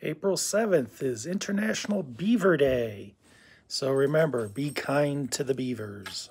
April 7th is International Beaver Day. So remember, be kind to the beavers.